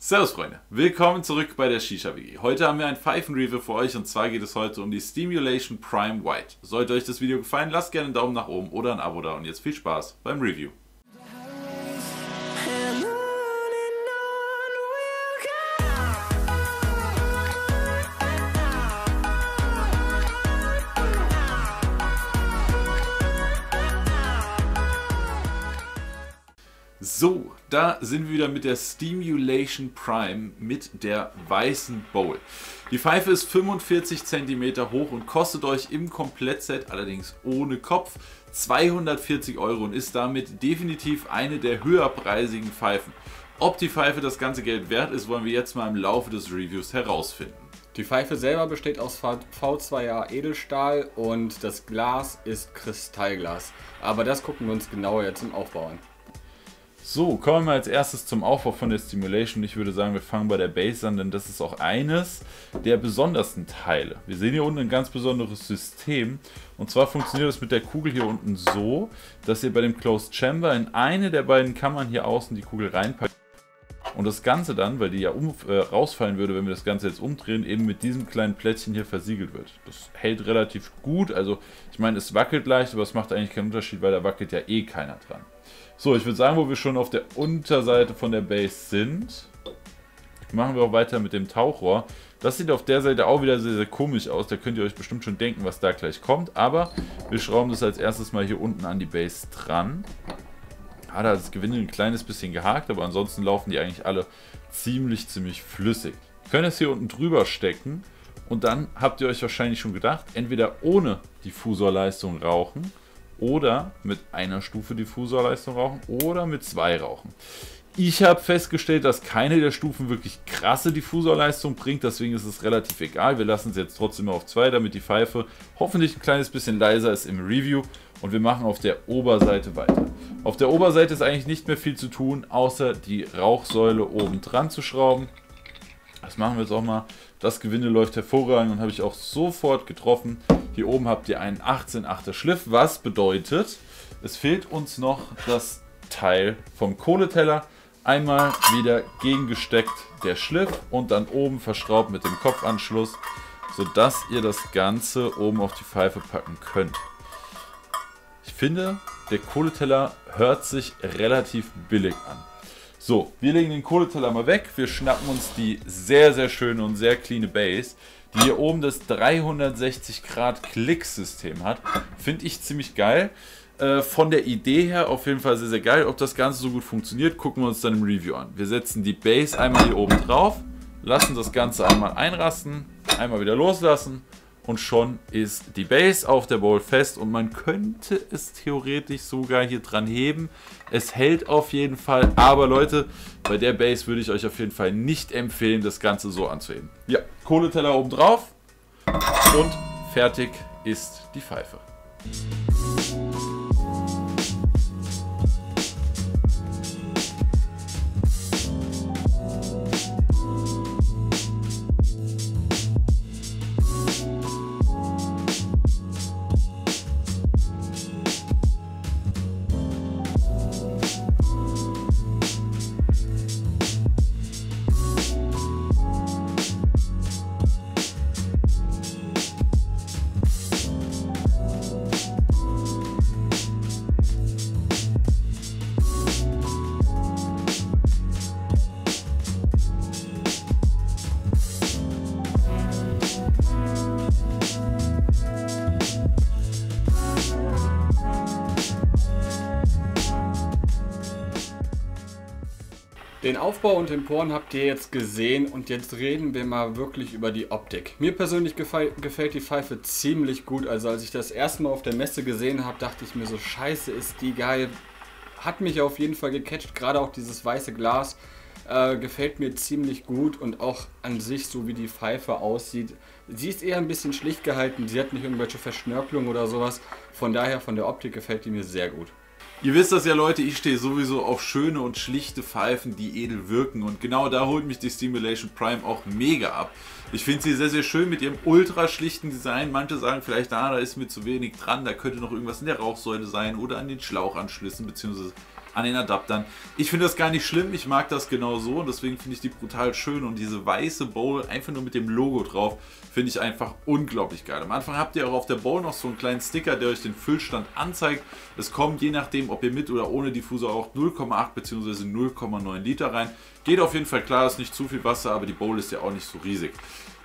Servus Freunde, willkommen zurück bei der Shisha WG. Heute haben wir ein Pfeifenreview für euch und zwar geht es heute um die Stimulation Prime White. Sollte euch das Video gefallen, lasst gerne einen Daumen nach oben oder ein Abo da und jetzt viel Spaß beim Review. Da sind wir wieder mit der Stimulation Prime mit der weißen Bowl. Die Pfeife ist 45 cm hoch und kostet euch im Komplettset, allerdings ohne Kopf, 240 Euro und ist damit definitiv eine der höherpreisigen Pfeifen. Ob die Pfeife das ganze Geld wert ist, wollen wir jetzt mal im Laufe des Reviews herausfinden. Die Pfeife selber besteht aus V2A Edelstahl und das Glas ist Kristallglas. Aber das gucken wir uns genauer jetzt im Aufbau an. So, kommen wir als erstes zum Aufbau von der Stimulation. Ich würde sagen, wir fangen bei der Base an, denn das ist auch eines der besondersten Teile. Wir sehen hier unten ein ganz besonderes System. Und zwar funktioniert das mit der Kugel hier unten so, dass ihr bei dem Closed Chamber in eine der beiden Kammern hier außen die Kugel reinpackt. Und das Ganze dann, weil die ja um, äh, rausfallen würde, wenn wir das Ganze jetzt umdrehen, eben mit diesem kleinen Plättchen hier versiegelt wird. Das hält relativ gut. Also ich meine, es wackelt leicht, aber es macht eigentlich keinen Unterschied, weil da wackelt ja eh keiner dran. So, ich würde sagen, wo wir schon auf der Unterseite von der Base sind, machen wir auch weiter mit dem Tauchrohr. Das sieht auf der Seite auch wieder sehr, sehr komisch aus. Da könnt ihr euch bestimmt schon denken, was da gleich kommt. Aber wir schrauben das als erstes mal hier unten an die Base dran. Hat ah, das Gewinde ein kleines bisschen gehakt, aber ansonsten laufen die eigentlich alle ziemlich, ziemlich flüssig. Wir können es hier unten drüber stecken und dann habt ihr euch wahrscheinlich schon gedacht, entweder ohne Diffusorleistung rauchen oder mit einer Stufe Diffusorleistung rauchen oder mit zwei rauchen. Ich habe festgestellt, dass keine der Stufen wirklich krasse Diffusorleistung bringt, deswegen ist es relativ egal. Wir lassen es jetzt trotzdem auf zwei, damit die Pfeife hoffentlich ein kleines bisschen leiser ist im Review. Und wir machen auf der Oberseite weiter. Auf der Oberseite ist eigentlich nicht mehr viel zu tun, außer die Rauchsäule oben dran zu schrauben. Das machen wir jetzt auch mal. Das Gewinde läuft hervorragend und habe ich auch sofort getroffen. Hier oben habt ihr einen 18,8er Schliff, was bedeutet, es fehlt uns noch das Teil vom Kohleteller. Einmal wieder gegengesteckt der Schliff und dann oben verschraubt mit dem Kopfanschluss, sodass ihr das Ganze oben auf die Pfeife packen könnt. Ich finde, der Kohleteller hört sich relativ billig an. So, wir legen den Kohleteller mal weg. Wir schnappen uns die sehr, sehr schöne und sehr cleane Base, die hier oben das 360 Grad Klicksystem hat. Finde ich ziemlich geil. Äh, von der Idee her auf jeden Fall sehr, sehr geil. Ob das Ganze so gut funktioniert, gucken wir uns dann im Review an. Wir setzen die Base einmal hier oben drauf, lassen das Ganze einmal einrasten, einmal wieder loslassen und schon ist die Base auf der Bowl fest und man könnte es theoretisch sogar hier dran heben. Es hält auf jeden Fall, aber Leute, bei der Base würde ich euch auf jeden Fall nicht empfehlen, das Ganze so anzuheben. Ja, Kohleteller oben drauf und fertig ist die Pfeife. Den Aufbau und den Poren habt ihr jetzt gesehen und jetzt reden wir mal wirklich über die Optik. Mir persönlich gefällt die Pfeife ziemlich gut. Also als ich das erste Mal auf der Messe gesehen habe, dachte ich mir so, scheiße ist die geil. Hat mich auf jeden Fall gecatcht, gerade auch dieses weiße Glas. Äh, gefällt mir ziemlich gut und auch an sich, so wie die Pfeife aussieht. Sie ist eher ein bisschen schlicht gehalten, sie hat nicht irgendwelche Verschnörkelungen oder sowas. Von daher, von der Optik gefällt die mir sehr gut. Ihr wisst das ja Leute, ich stehe sowieso auf schöne und schlichte Pfeifen, die edel wirken und genau da holt mich die Stimulation Prime auch mega ab. Ich finde sie sehr, sehr schön mit ihrem ultra schlichten Design. Manche sagen vielleicht, ah, da ist mir zu wenig dran, da könnte noch irgendwas in der Rauchsäule sein oder an den Schlauchanschlüssen bzw. an den Adaptern. Ich finde das gar nicht schlimm, ich mag das genau so und deswegen finde ich die brutal schön und diese weiße Bowl einfach nur mit dem Logo drauf, finde ich einfach unglaublich geil. Am Anfang habt ihr auch auf der Bowl noch so einen kleinen Sticker, der euch den Füllstand anzeigt. Es kommt je nachdem, ob ihr mit oder ohne Diffusor auch 0,8 bzw. 0,9 Liter rein. Geht auf jeden Fall klar, ist nicht zu viel Wasser, aber die Bowl ist ja auch nicht so riesig.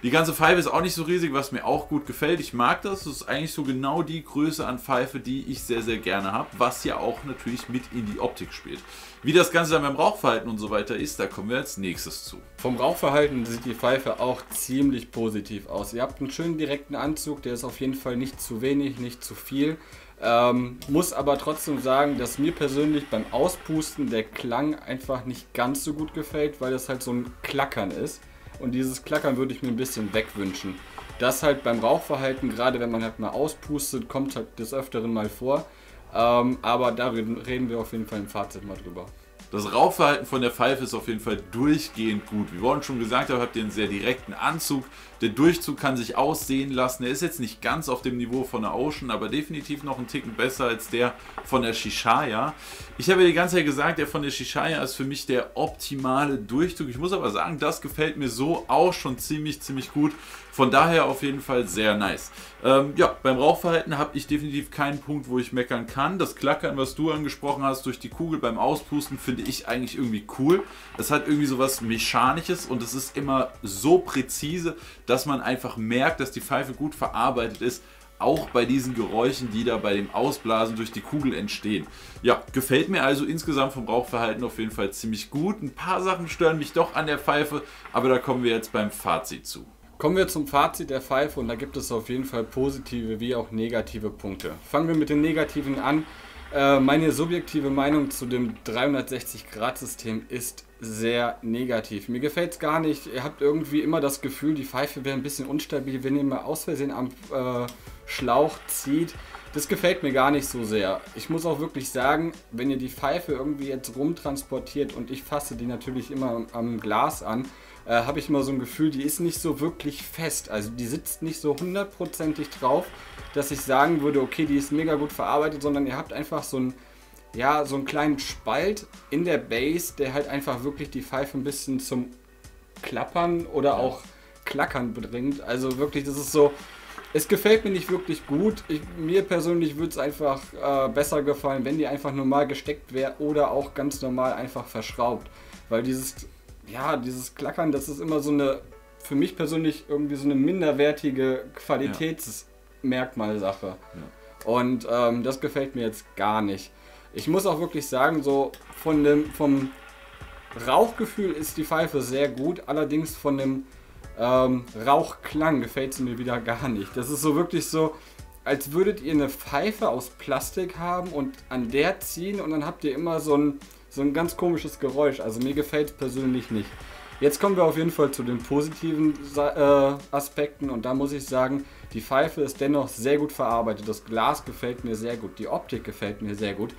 Die ganze Pfeife ist auch nicht so riesig, was mir auch gut gefällt. Ich mag das. Das ist eigentlich so genau die Größe an Pfeife, die ich sehr, sehr gerne habe, was ja auch natürlich mit in die Optik spielt. Wie das Ganze dann beim Rauchverhalten und so weiter ist, da kommen wir als nächstes zu. Vom Rauchverhalten sieht die Pfeife auch ziemlich positiv aus. Ihr habt einen schönen direkten Anzug, der ist auf jeden Fall nicht zu wenig, nicht zu viel. Ähm, muss aber trotzdem sagen, dass mir persönlich beim Auspusten der Klang einfach nicht ganz so gut gefällt, weil das halt so ein Klackern ist. Und dieses Klackern würde ich mir ein bisschen wegwünschen. Das halt beim Rauchverhalten, gerade wenn man halt mal auspustet, kommt halt des Öfteren mal vor. Ähm, aber da reden, reden wir auf jeden Fall im Fazit mal drüber. Das Rauchverhalten von der Pfeife ist auf jeden Fall durchgehend gut. Wie vorhin schon gesagt habe, habt ihr einen sehr direkten Anzug. Der Durchzug kann sich aussehen lassen. Er ist jetzt nicht ganz auf dem Niveau von der Ocean, aber definitiv noch einen Ticken besser als der von der Shishaya. Ich habe ja die ganze Zeit gesagt, der von der Shishaya ist für mich der optimale Durchzug. Ich muss aber sagen, das gefällt mir so auch schon ziemlich, ziemlich gut. Von daher auf jeden Fall sehr nice. Ähm, ja, beim Rauchverhalten habe ich definitiv keinen Punkt, wo ich meckern kann. Das Klackern, was du angesprochen hast, durch die Kugel beim Auspusten, finde ich eigentlich irgendwie cool. Es hat irgendwie so was Mechanisches und es ist immer so präzise, dass man einfach merkt, dass die Pfeife gut verarbeitet ist auch bei diesen Geräuschen, die da bei dem Ausblasen durch die Kugel entstehen. Ja, gefällt mir also insgesamt vom Rauchverhalten auf jeden Fall ziemlich gut. Ein paar Sachen stören mich doch an der Pfeife, aber da kommen wir jetzt beim Fazit zu. Kommen wir zum Fazit der Pfeife und da gibt es auf jeden Fall positive wie auch negative Punkte. Fangen wir mit den negativen an. Äh, meine subjektive Meinung zu dem 360-Grad-System ist sehr negativ. Mir gefällt es gar nicht. Ihr habt irgendwie immer das Gefühl, die Pfeife wäre ein bisschen unstabil, wenn ihr mal aus Versehen am äh, Schlauch zieht. Das gefällt mir gar nicht so sehr. Ich muss auch wirklich sagen, wenn ihr die Pfeife irgendwie jetzt rumtransportiert und ich fasse die natürlich immer am Glas an, äh, habe ich immer so ein Gefühl, die ist nicht so wirklich fest. Also die sitzt nicht so hundertprozentig drauf, dass ich sagen würde, okay, die ist mega gut verarbeitet, sondern ihr habt einfach so ein ja, so einen kleinen Spalt in der Base, der halt einfach wirklich die Pfeife ein bisschen zum Klappern oder auch Klackern bringt. Also wirklich, das ist so. Es gefällt mir nicht wirklich gut. Ich, mir persönlich würde es einfach äh, besser gefallen, wenn die einfach normal gesteckt wäre oder auch ganz normal einfach verschraubt. Weil dieses ja, dieses Klackern, das ist immer so eine, für mich persönlich irgendwie so eine minderwertige Qualitätsmerkmalsache. Ja. Und ähm, das gefällt mir jetzt gar nicht. Ich muss auch wirklich sagen, so von dem, vom Rauchgefühl ist die Pfeife sehr gut, allerdings von dem ähm, Rauchklang gefällt sie mir wieder gar nicht. Das ist so wirklich so, als würdet ihr eine Pfeife aus Plastik haben und an der ziehen und dann habt ihr immer so ein, so ein ganz komisches Geräusch. Also mir gefällt es persönlich nicht. Jetzt kommen wir auf jeden Fall zu den positiven äh, Aspekten und da muss ich sagen, die Pfeife ist dennoch sehr gut verarbeitet. Das Glas gefällt mir sehr gut, die Optik gefällt mir sehr gut.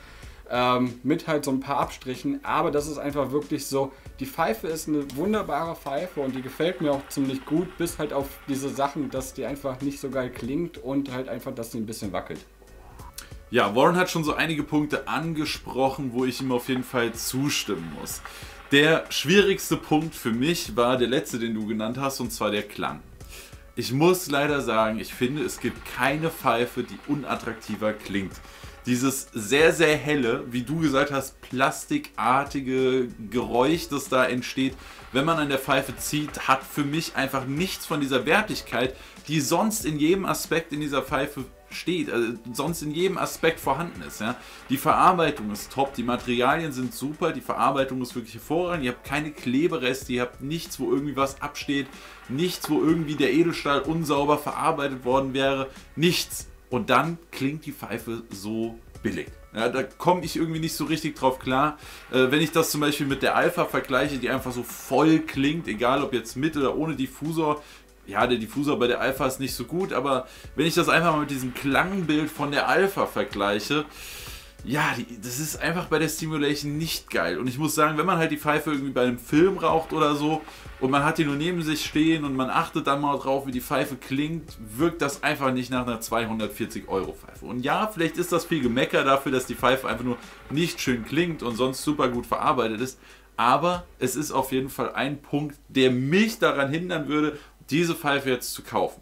Ähm, mit halt so ein paar Abstrichen, aber das ist einfach wirklich so. Die Pfeife ist eine wunderbare Pfeife und die gefällt mir auch ziemlich gut, bis halt auf diese Sachen, dass die einfach nicht so geil klingt und halt einfach, dass sie ein bisschen wackelt. Ja, Warren hat schon so einige Punkte angesprochen, wo ich ihm auf jeden Fall zustimmen muss. Der schwierigste Punkt für mich war der letzte, den du genannt hast, und zwar der Klang. Ich muss leider sagen, ich finde, es gibt keine Pfeife, die unattraktiver klingt. Dieses sehr, sehr helle, wie du gesagt hast, plastikartige Geräusch, das da entsteht, wenn man an der Pfeife zieht, hat für mich einfach nichts von dieser Wertigkeit, die sonst in jedem Aspekt in dieser Pfeife steht, also sonst in jedem Aspekt vorhanden ist. Ja? Die Verarbeitung ist top, die Materialien sind super, die Verarbeitung ist wirklich hervorragend, ihr habt keine Klebereste, ihr habt nichts, wo irgendwie was absteht, nichts, wo irgendwie der Edelstahl unsauber verarbeitet worden wäre, nichts. Und dann klingt die Pfeife so billig. Ja, da komme ich irgendwie nicht so richtig drauf klar. Äh, wenn ich das zum Beispiel mit der Alpha vergleiche, die einfach so voll klingt, egal ob jetzt mit oder ohne Diffusor, ja, der Diffusor bei der Alpha ist nicht so gut, aber wenn ich das einfach mal mit diesem Klangbild von der Alpha vergleiche, ja, die, das ist einfach bei der Stimulation nicht geil. Und ich muss sagen, wenn man halt die Pfeife irgendwie bei einem Film raucht oder so und man hat die nur neben sich stehen und man achtet dann mal drauf, wie die Pfeife klingt, wirkt das einfach nicht nach einer 240 Euro Pfeife. Und ja, vielleicht ist das viel Gemecker dafür, dass die Pfeife einfach nur nicht schön klingt und sonst super gut verarbeitet ist. Aber es ist auf jeden Fall ein Punkt, der mich daran hindern würde, diese Pfeife jetzt zu kaufen.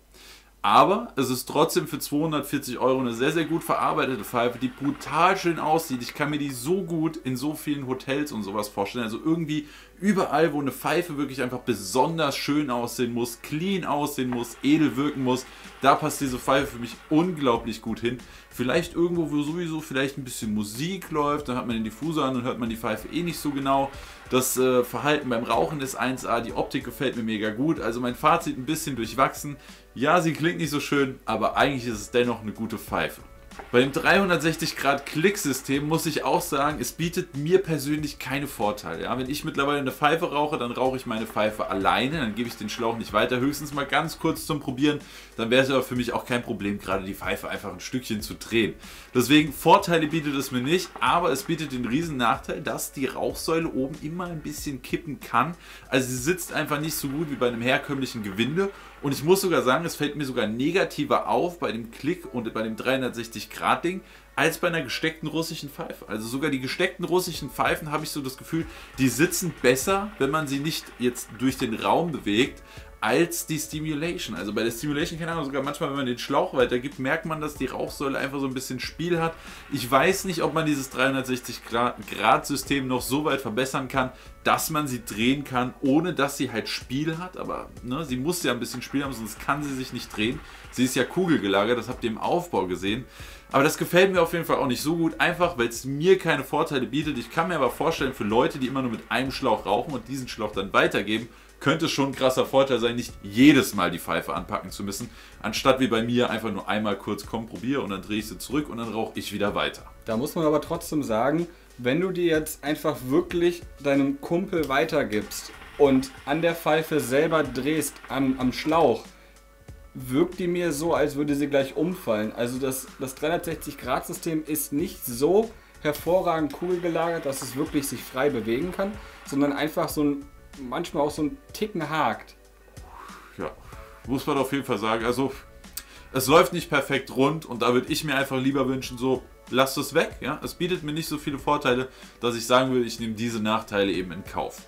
Aber es ist trotzdem für 240 Euro eine sehr, sehr gut verarbeitete Pfeife, die brutal schön aussieht. Ich kann mir die so gut in so vielen Hotels und sowas vorstellen. Also irgendwie überall, wo eine Pfeife wirklich einfach besonders schön aussehen muss, clean aussehen muss, edel wirken muss, da passt diese Pfeife für mich unglaublich gut hin. Vielleicht irgendwo, wo sowieso vielleicht ein bisschen Musik läuft, dann hat man den Diffusor an und hört man die Pfeife eh nicht so genau. Das äh, Verhalten beim Rauchen ist 1A, die Optik gefällt mir mega gut. Also mein Fazit ein bisschen durchwachsen. Ja, sie klingt nicht so schön, aber eigentlich ist es dennoch eine gute Pfeife. Bei dem 360 Grad Klicksystem muss ich auch sagen, es bietet mir persönlich keine Vorteile. Ja, wenn ich mittlerweile eine Pfeife rauche, dann rauche ich meine Pfeife alleine, dann gebe ich den Schlauch nicht weiter, höchstens mal ganz kurz zum Probieren. Dann wäre es aber für mich auch kein Problem, gerade die Pfeife einfach ein Stückchen zu drehen. Deswegen Vorteile bietet es mir nicht, aber es bietet den riesen Nachteil, dass die Rauchsäule oben immer ein bisschen kippen kann. Also sie sitzt einfach nicht so gut wie bei einem herkömmlichen Gewinde und ich muss sogar sagen, es fällt mir sogar negativer auf bei dem Klick und bei dem 360-Grad-Ding als bei einer gesteckten russischen Pfeife. Also sogar die gesteckten russischen Pfeifen habe ich so das Gefühl, die sitzen besser, wenn man sie nicht jetzt durch den Raum bewegt, als die Stimulation. Also bei der Stimulation, keine Ahnung, sogar manchmal, wenn man den Schlauch weitergibt, merkt man, dass die Rauchsäule einfach so ein bisschen Spiel hat. Ich weiß nicht, ob man dieses 360-Grad-System noch so weit verbessern kann, dass man sie drehen kann, ohne dass sie halt Spiel hat. Aber ne, sie muss ja ein bisschen Spiel haben, sonst kann sie sich nicht drehen. Sie ist ja kugelgelagert, das habt ihr im Aufbau gesehen. Aber das gefällt mir auf jeden Fall auch nicht so gut, einfach weil es mir keine Vorteile bietet. Ich kann mir aber vorstellen, für Leute, die immer nur mit einem Schlauch rauchen und diesen Schlauch dann weitergeben, könnte schon ein krasser Vorteil sein, nicht jedes Mal die Pfeife anpacken zu müssen, anstatt wie bei mir einfach nur einmal kurz komm, probiere und dann drehe ich sie zurück und dann rauche ich wieder weiter. Da muss man aber trotzdem sagen, wenn du die jetzt einfach wirklich deinem Kumpel weitergibst und an der Pfeife selber drehst, am, am Schlauch, wirkt die mir so, als würde sie gleich umfallen. Also das, das 360-Grad-System ist nicht so hervorragend kugelgelagert, dass es wirklich sich frei bewegen kann, sondern einfach so ein manchmal auch so ein Ticken hakt. Ja, muss man auf jeden Fall sagen. Also, es läuft nicht perfekt rund und da würde ich mir einfach lieber wünschen, so, lasst es weg. Ja? Es bietet mir nicht so viele Vorteile, dass ich sagen würde, ich nehme diese Nachteile eben in Kauf.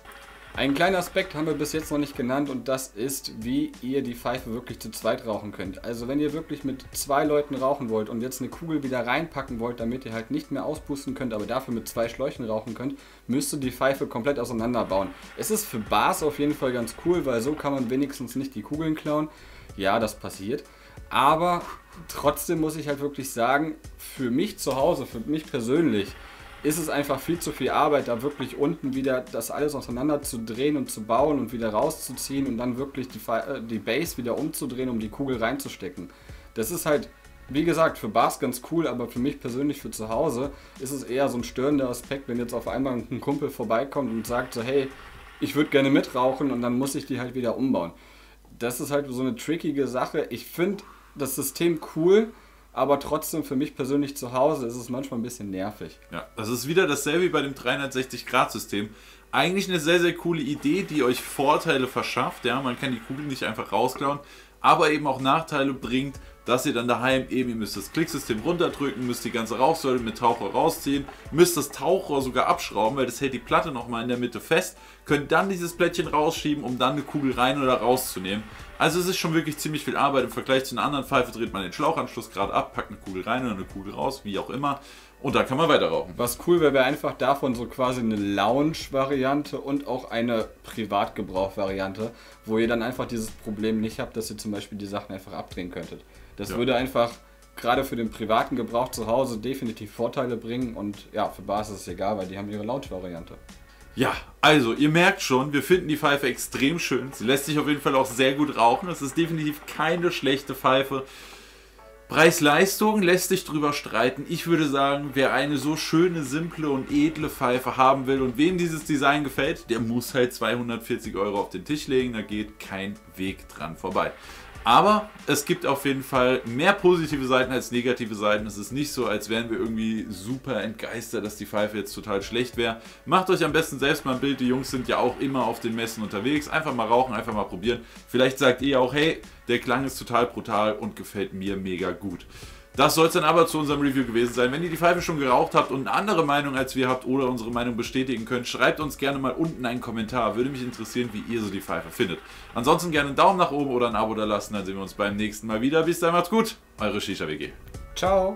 Einen kleinen Aspekt haben wir bis jetzt noch nicht genannt und das ist, wie ihr die Pfeife wirklich zu zweit rauchen könnt. Also wenn ihr wirklich mit zwei Leuten rauchen wollt und jetzt eine Kugel wieder reinpacken wollt, damit ihr halt nicht mehr auspusten könnt, aber dafür mit zwei Schläuchen rauchen könnt, müsst ihr die Pfeife komplett auseinanderbauen. Es ist für Bars auf jeden Fall ganz cool, weil so kann man wenigstens nicht die Kugeln klauen. Ja, das passiert. Aber trotzdem muss ich halt wirklich sagen, für mich zu Hause, für mich persönlich, ist es einfach viel zu viel Arbeit, da wirklich unten wieder das alles auseinander zu drehen und zu bauen und wieder rauszuziehen und dann wirklich die, äh, die Base wieder umzudrehen, um die Kugel reinzustecken. Das ist halt, wie gesagt, für Bars ganz cool, aber für mich persönlich für zu Hause ist es eher so ein störender Aspekt, wenn jetzt auf einmal ein Kumpel vorbeikommt und sagt so, hey, ich würde gerne mitrauchen und dann muss ich die halt wieder umbauen. Das ist halt so eine trickige Sache. Ich finde das System cool, aber trotzdem für mich persönlich zu Hause ist es manchmal ein bisschen nervig. Ja, das ist wieder dasselbe wie bei dem 360-Grad-System. Eigentlich eine sehr, sehr coole Idee, die euch Vorteile verschafft. Ja, man kann die Kugel nicht einfach rausklauen, aber eben auch Nachteile bringt, dass ihr dann daheim eben, ihr müsst das Klicksystem runterdrücken, müsst die ganze Rauchsäule mit Taucher rausziehen, müsst das Tauchrohr sogar abschrauben, weil das hält die Platte nochmal in der Mitte fest, könnt dann dieses Plättchen rausschieben, um dann eine Kugel rein oder rauszunehmen. Also es ist schon wirklich ziemlich viel Arbeit. Im Vergleich zu einer anderen Pfeife dreht man den Schlauchanschluss gerade ab, packt eine Kugel rein oder eine Kugel raus, wie auch immer. Und da kann man weiter rauchen. Was cool wäre, wäre einfach davon so quasi eine Lounge-Variante und auch eine Privatgebrauch-Variante, wo ihr dann einfach dieses Problem nicht habt, dass ihr zum Beispiel die Sachen einfach abdrehen könntet. Das ja. würde einfach gerade für den privaten Gebrauch zu Hause definitiv Vorteile bringen und ja, für Bars ist es egal, weil die haben ihre Lounge-Variante. Ja, also ihr merkt schon, wir finden die Pfeife extrem schön. Sie lässt sich auf jeden Fall auch sehr gut rauchen. Es ist definitiv keine schlechte Pfeife. Preis-Leistung lässt sich drüber streiten. Ich würde sagen, wer eine so schöne, simple und edle Pfeife haben will und wem dieses Design gefällt, der muss halt 240 Euro auf den Tisch legen. Da geht kein Weg dran vorbei. Aber es gibt auf jeden Fall mehr positive Seiten als negative Seiten. Es ist nicht so, als wären wir irgendwie super entgeistert, dass die Pfeife jetzt total schlecht wäre. Macht euch am besten selbst mal ein Bild. Die Jungs sind ja auch immer auf den Messen unterwegs. Einfach mal rauchen, einfach mal probieren. Vielleicht sagt ihr auch, hey, der Klang ist total brutal und gefällt mir mega gut. Das soll es dann aber zu unserem Review gewesen sein. Wenn ihr die Pfeife schon geraucht habt und eine andere Meinung als wir habt oder unsere Meinung bestätigen könnt, schreibt uns gerne mal unten einen Kommentar. Würde mich interessieren, wie ihr so die Pfeife findet. Ansonsten gerne einen Daumen nach oben oder ein Abo da lassen. Dann sehen wir uns beim nächsten Mal wieder. Bis dann, macht's gut. Eure Shisha WG. Ciao.